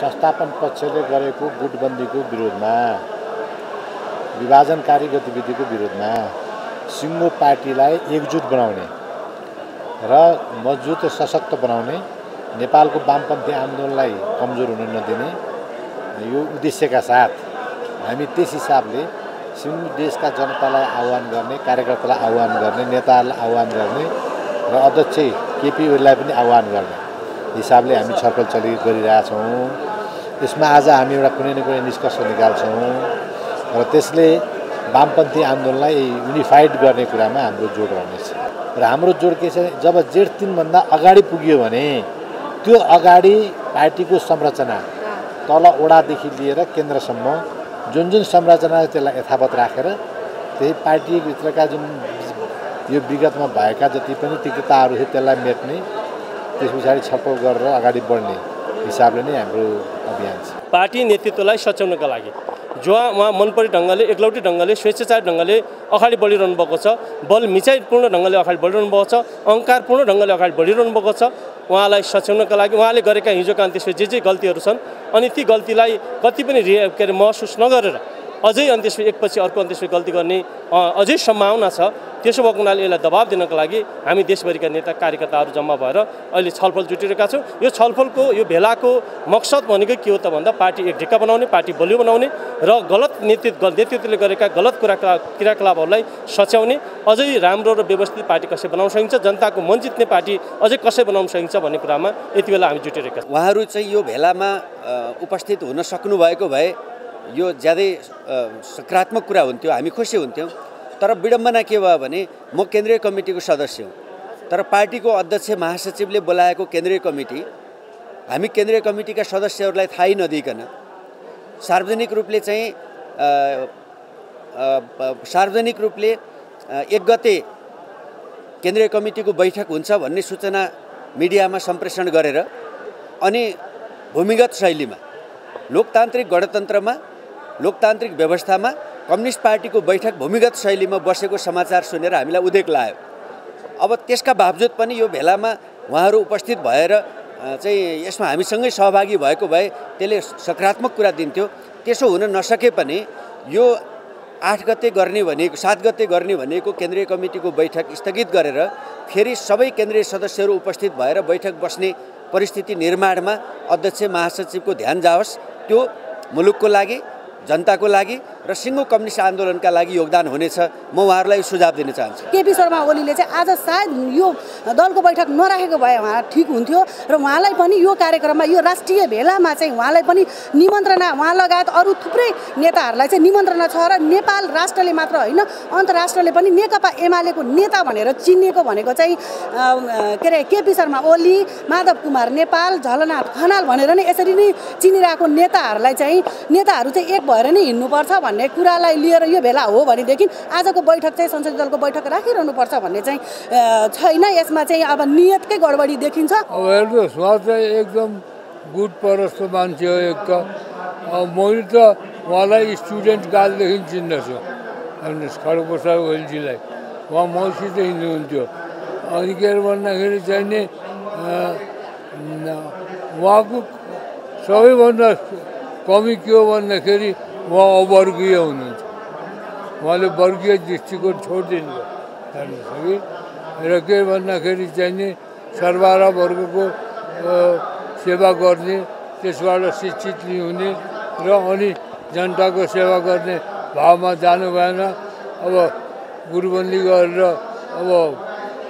संस्थापन पक्षले गरेको गुटबन्दीको विरोधमा विभाजनकारी गतिविधिको विरोधमा सिङ्गो पार्टीलाई एकजुट बनाउने र मजबुत सशक्त बनाउने नेपालको वामपन्थी आन्दोलनलाई कमजोर हुन नदिने यो उद्देश्यका साथ हामी त्यस हिसाबले सिङ्गो देशका जनतालाई आह्वान गर्ने कार्यकर्तालाई आह्वान गर्ने नेताहरूलाई आह्वान गर्ने र अध्यक्ष केपी ओलीलाई पनि आह्वान गर्ने हिसाबले हामी छलफल चलि गरिरहेछौँ यसमा आज हामी एउटा कुनै न कुनै निष्कर्ष निकाल्छौँ। र त्यसले वामपन्थी आन्दोलनलाई युनिफाइड गर्ने कुरामा हाम्रो जोड रहनेछ। र हाम्रो जोड के छ जब जेठ तिनभन्दा अगाडि पुग्यो भने त्यो अगाडि पार्टीको संरचना तल ओडादेखि लिएर केन्द्रसम्म जुन जुन संरचना त्यसलाई यथावत राखेर त्यही पार्टीभित्रका जुन यो विगतमा भएका जति पनि तिक्तताहरू थियो त्यसलाई मेट्ने त्यस पछाडि छलफल गरेर अगाडि बढ्ने हिसाबले नै हाम्रो अभियान छ। पार्टी नेतृत्वलाई सच्याउनका लागि। जो उहाँ मनपरी ढङ्गले एकलौटी ढङ्गले स्वेच्छाचार ढङ्गले अगाडि बढिरहनु भएको छ बल मिचाइपूर्ण ढङ्गले अगाडि बढिरहनु भएको छ अहङ्कारपूर्ण ढङ्गले अगाडि बढिरहनु भएको छ उहाँलाई सच्याउनका लागि उहाँले गरेका हिजोका अन्त्येष्टि जे जे गल्तीहरू छन् अनि ती गल्तीलाई कति पनि रि के अरे महसुस नगरेर अझै अन्त्येष्टि एकपछि अर्को अन्त्येष्टि गल्ती गर्ने अझै सम्भावना छ। त्यसो भएको हुनाले यसलाई दबाब दिनको लागि हामी देशभरिका नेता कार्यकर्ताहरू जम्मा भएर अहिले छलफल जुटिरहेका छौँ। यो छलफलको यो भेलाको मकसद भनेको के हो त भन्दा पार्टी एक ढिक्का बनाउने पार्टी बलियो बनाउने र गलत नेतृत्व नेतृत्वले गरेका गलत कुरा क्रियाकलापहरूलाई सच्याउने अझै राम्रो र व्यवस्थित पार्टी कसै बनाउन सकिन्छ जनताको मन जित्ने पार्टी अझै कसै बनाउन सकिन्छ भन्ने कुरामा यति बेला हामी जुटिरहेका छौँ। उहाँहरू चाहिँ यो भेलामा उपस्थित हुन सक्नुभएको भए यो ज्यादै सकारात्मक कुरा हुन्थ्यो हामी खुसी हुन्थ्यौँ। तर विडम्बना के भयो भने म केन्द्रीय कमिटीको सदस्य हुँ। तर पार्टीको अध्यक्ष महासचिवले बोलाएको केन्द्रीय कमिटी हामी केन्द्रीय कमिटीका सदस्यहरूलाई थाहै नदिइकन सार्वजनिक रूपले चाहिँ सार्वजनिक रूपले एक गते केन्द्रीय कमिटीको बैठक हुन्छ भन्ने सूचना मिडियामा सम्प्रेषण गरेर अनि भूमिगत शैलीमा लोकतान्त्रिक गणतन्त्रमा लोकतान्त्रिक व्यवस्थामा कम्युनिस्ट पार्टीको बैठक भूमिगत शैलीमा बसेको समाचार सुनेर हामीलाई उदेक लाग्यो। अब त्यसका बावजुद पनि यो भेलामा उहाँहरू उपस्थित भएर चाहिँ यसमा हामीसँगै सहभागी भएको भए त्यसले सकारात्मक कुरा दिन्थ्यो। त्यसो हुन नसके पनि यो आठ गते गर्ने भनेको सात गते गर्ने भनेको केन्द्रीय कमिटीको बैठक स्थगित गरेर फेरि सबै केन्द्रीय सदस्यहरू उपस्थित भएर बैठक बस्ने परिस्थिति निर्माणमा अध्यक्ष महासचिवको ध्यान जाओस्। त्यो मुलुकको लागि जनताको लागि र सिङ्गो कम्युनिस्ट आन्दोलनका लागि योगदान हुनेछ म उहाँहरूलाई सुझाव दिन चाहन्छु। केपी शर्मा ओलीले चाहिँ आज सायद यो दलको बैठक नराखेको भए उहाँ ठिक हुन्थ्यो र उहाँलाई पनि यो कार्यक्रममा यो राष्ट्रिय भेलामा चाहिँ उहाँलाई पनि निमन्त्रणा उहाँ लगायत अरू थुप्रै नेताहरूलाई चाहिँ निमन्त्रणा छ र नेपाल राष्ट्रले मात्र होइन अन्तर्राष्ट्रले पनि नेकपा एमालेको नेता भनेर चिनिएको भनेको चाहिँ के अरे केपी शर्मा ओली माधव कुमार नेपाल झलनाथ खनाल भनेर नै यसरी नै चिनिरहेको नेताहरूलाई चाहिँ नेताहरू चाहिँ एक भएर नै हिँड्नुपर्छ भन्ने कुरालाई लिएर यो भेला हो भनेदेखि आजको बैठक चाहिँ संसदीय दलको बैठक राखिरहनुपर्छ भन्ने चाहिँ छैन। यसमा चाहिँ अब नियतकै गडबडी देखिन्छ। एकदम गुड परस्तो मान्छे हो एक त। मैले त उहाँलाई स्टुडेन्ट कालदेखि चिन्दछु हेर्नुहोस् खडगप्रसाद ओलीजीलाई। उहाँ मसित हिँड्नुहुन्थ्यो। अनि के अरे भन्दाखेरि चाहिँ नि उहाँको सबैभन्दा कमी के हो भन्दाखेरि उहाँ अवर्गीय हुनुहुन्छ उहाँले वर्गीय दृष्टिकोण छोडिदिनु हेर्नुहोस् कि र के भन्दाखेरि चाहिँ नि सर्वारा वर्गको सेवा गर्ने त्यसबाट शिक्षित हुने र अनि जनताको सेवा गर्ने भावमा जानु भएन अब गुरुबन्दी गरेर अब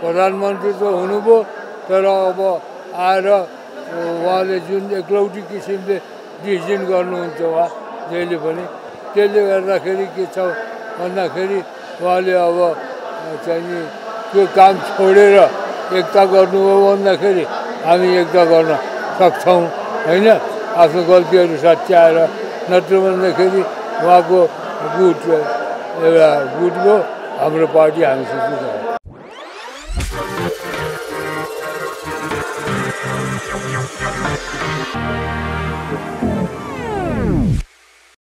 प्रधानमन्त्री त हुनुभयो तर अब आएर उहाँले जुन एकलौटी किसिमले डिसिजन गर्नुहुन्छ उहाँ जहिले पनि त्यसले गर्दाखेरि के छ? भन्दाखेरि उहाँले अब चाहिँ त्यो काम छोडेर एकता गर्नुभयो भन्दाखेरि हामी एकता गर्न सक्छौँ होइन? आफ्नो गल्तीहरू सच्याएर नत्र भन्दाखेरि उहाँको गुट एउटा गुट भयो हाम्रो पार्टी हामीसित छ